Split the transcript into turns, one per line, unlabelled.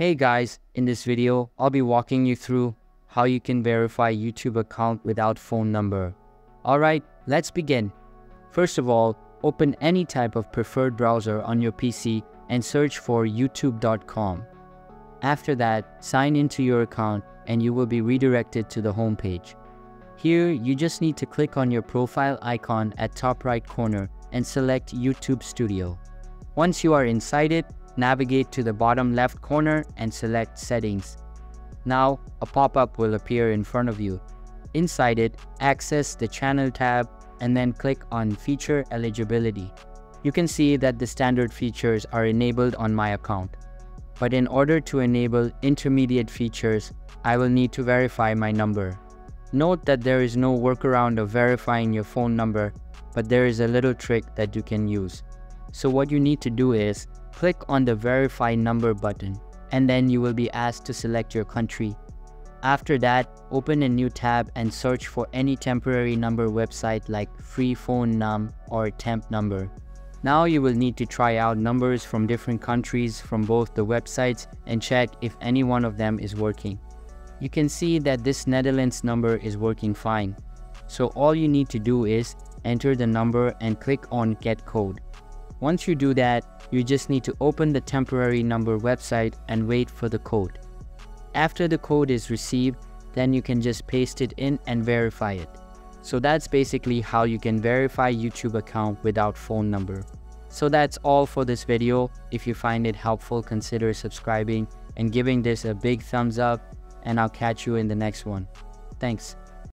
Hey guys, in this video, I'll be walking you through how you can verify YouTube account without phone number. Alright, let's begin. First of all, open any type of preferred browser on your PC and search for youtube.com. After that, sign into your account and you will be redirected to the homepage. Here, you just need to click on your profile icon at top right corner and select YouTube Studio. Once you are inside it, navigate to the bottom left corner and select Settings. Now, a pop-up will appear in front of you. Inside it, access the Channel tab and then click on Feature Eligibility. You can see that the standard features are enabled on my account. But in order to enable intermediate features, I will need to verify my number. Note that there is no workaround of verifying your phone number, but there is a little trick that you can use. So what you need to do is click on the verify number button and then you will be asked to select your country. After that, open a new tab and search for any temporary number website like free phone num or temp number. Now you will need to try out numbers from different countries from both the websites and check if any one of them is working. You can see that this Netherlands number is working fine. So all you need to do is enter the number and click on get code. Once you do that, you just need to open the temporary number website and wait for the code. After the code is received, then you can just paste it in and verify it. So that's basically how you can verify YouTube account without phone number. So that's all for this video. If you find it helpful, consider subscribing and giving this a big thumbs up and I'll catch you in the next one. Thanks.